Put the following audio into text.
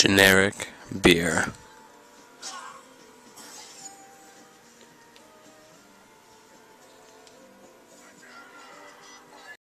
generic beer.